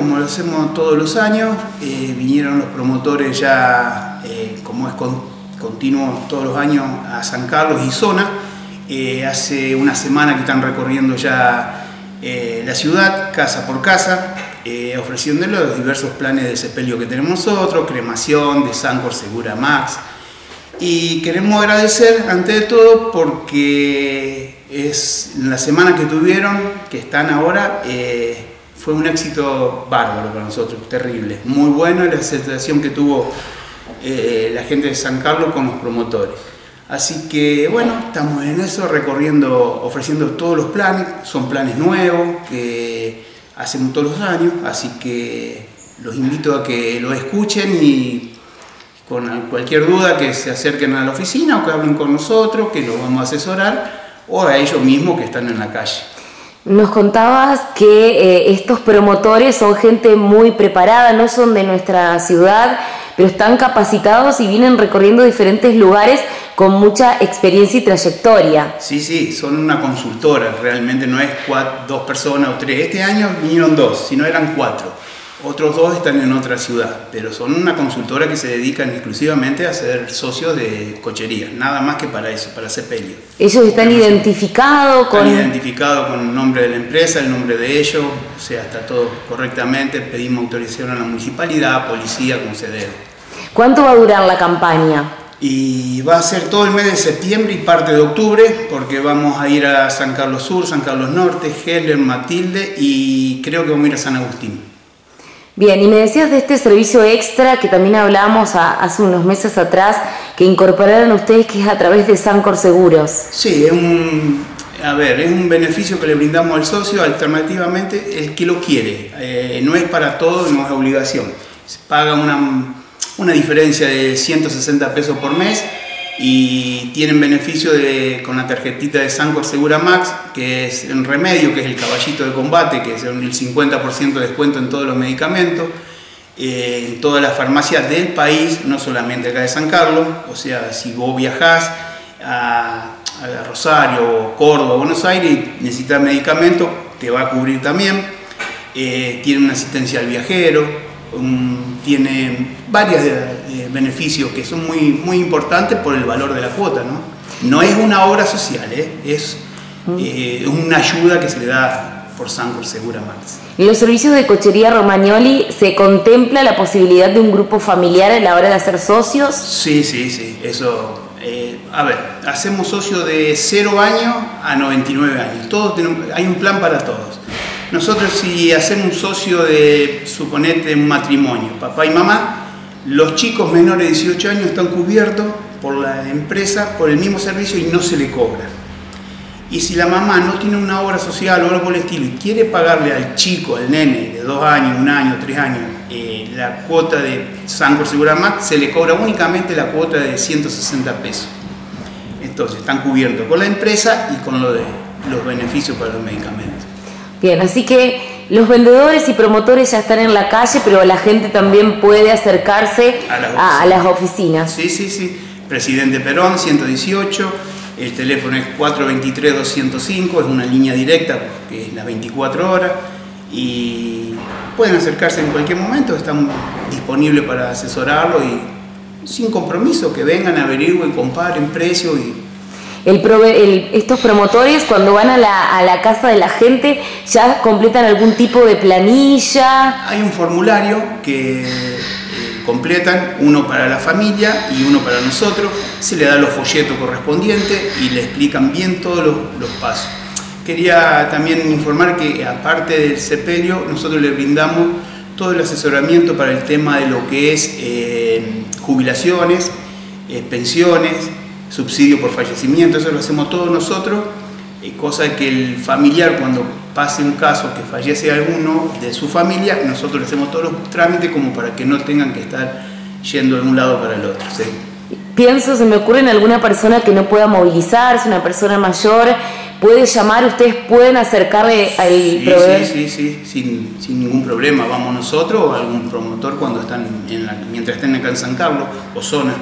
como lo hacemos todos los años, eh, vinieron los promotores ya, eh, como es continuo todos los años, a San Carlos y zona. Eh, hace una semana que están recorriendo ya la ciudad, casa por casa, ofreciéndole los diversos planes de sepelio que tenemos nosotros, cremación, de Sancor Segura Max. Y queremos agradecer ante todo porque es la semana que tuvieron, que están ahora, fue un éxito bárbaro para nosotros, terrible. Muy bueno la aceptación que tuvo eh, la gente de San Carlos con los promotores. Así que bueno, estamos en eso, recorriendo, ofreciendo todos los planes, son planes nuevos que hacemos todos los años, así que los invito a que lo escuchen y con cualquier duda que se acerquen a la oficina o que hablen con nosotros, que los vamos a asesorar, o a ellos mismos que están en la calle. Nos contabas que eh, estos promotores son gente muy preparada, no son de nuestra ciudad, pero están capacitados y vienen recorriendo diferentes lugares con mucha experiencia y trayectoria. Sí, sí, son una consultora, realmente no es dos personas o tres. Este año vinieron dos, si no eran cuatro. Otros dos están en otra ciudad, pero son una consultora que se dedican exclusivamente a ser socios de cochería, nada más que para eso, para hacer pelio. ¿Ellos están identificados con...? Están identificados con el nombre de la empresa, el nombre de ellos, o sea, está todo correctamente, pedimos autorización a la municipalidad, policía, como se debe. ¿Cuánto va a durar la campaña? Y va a ser todo el mes de septiembre y parte de octubre, porque vamos a ir a San Carlos Sur, San Carlos Norte, Heller, Matilde y creo que vamos a ir a San Agustín. Bien, y me decías de este servicio extra que también hablamos hace unos meses atrás, que incorporaron ustedes, que es a través de Sancor Seguros. Sí, es un, a ver, es un beneficio que le brindamos al socio, alternativamente el que lo quiere. Eh, no es para todo, no es obligación. Se paga una, una diferencia de 160 pesos por mes y tienen beneficio de, con la tarjetita de Sancor Segura Max, que es en remedio, que es el caballito de combate, que es el 50% de descuento en todos los medicamentos, eh, en todas las farmacias del país, no solamente acá de San Carlos, o sea, si vos viajás a, Rosario, Córdoba, Buenos Aires y necesitas medicamentos, te va a cubrir también. Eh, tiene una asistencia al viajero, tiene varios beneficios que son muy, muy importantes por el valor de la cuota. No, no es una obra social, ¿eh? es mm. eh, una ayuda que se le da por Sancor Segura Max. En los servicios de cochería Romagnoli se contempla la posibilidad de un grupo familiar a la hora de hacer socios. Sí, sí, sí, eso. Eh, a ver, hacemos socios de 0 años a 99 años. Todos tenemos, hay un plan para todos. Nosotros si hacemos un socio de, suponete, un matrimonio, papá y mamá, los chicos menores de 18 años están cubiertos por la empresa por el mismo servicio y no se le cobra. Y si la mamá no tiene una obra social o algo por el estilo y quiere pagarle al chico, al nene de 2 años, 1 año, 3 años, eh, la cuota de Sancor Segura Max, se le cobra únicamente la cuota de 160 pesos. Entonces están cubiertos con la empresa y con lo de los beneficios para los medicamentos. Bien, así que los vendedores y promotores ya están en la calle, pero la gente también puede acercarse a, las oficinas. Sí, sí, sí. Presidente Perón, 118. El teléfono es 423-205, es una línea directa que es las 24 horas. Y pueden acercarse en cualquier momento, están disponibles para asesorarlo y sin compromiso, que vengan, averigüen, comparen precio y estos promotores cuando van a la, casa de la gente ya completan algún tipo de planilla. Hay un formulario que eh, completan, uno para la familia y uno para nosotros, se le da los folletos correspondientes y le explican bien todos los, pasos. Quería también informar que aparte del sepelio, nosotros le brindamos todo el asesoramiento para el tema de lo que es eh, jubilaciones, eh, pensiones, subsidio por fallecimiento, eso lo hacemos todos nosotros, cosa que el familiar cuando pase un caso que fallece alguno de su familia, nosotros le hacemos todos los trámites como para que no tengan que estar yendo de un lado para el otro. Pienso, se me ocurre en alguna persona que no pueda movilizarse, una persona mayor, puede llamar, ustedes pueden acercarle al sí, proveedor. Sí, sí, sí, sin, ningún problema. Vamos nosotros o algún promotor cuando están en la, mientras estén acá en San Carlos o zona.